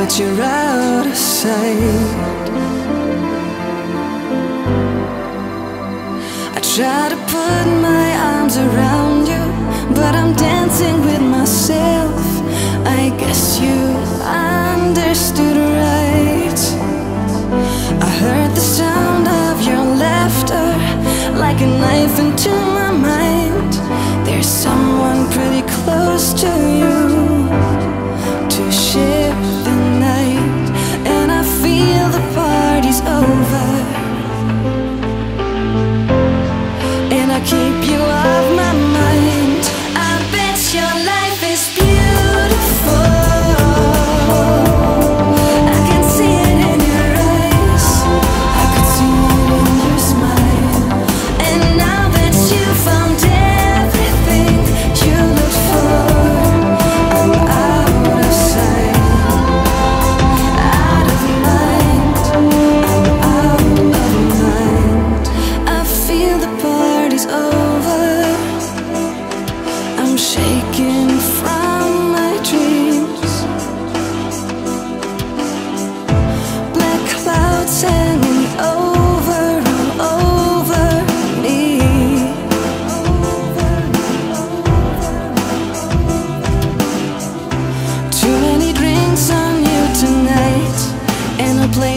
But you're out of sight. I try to put my arms around you But I'm dancing with myself. I guess you understood right. I heard the sound of your laughter Like a knife into my mind. There's someone pretty close to you keep you off my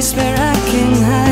place where I can hide.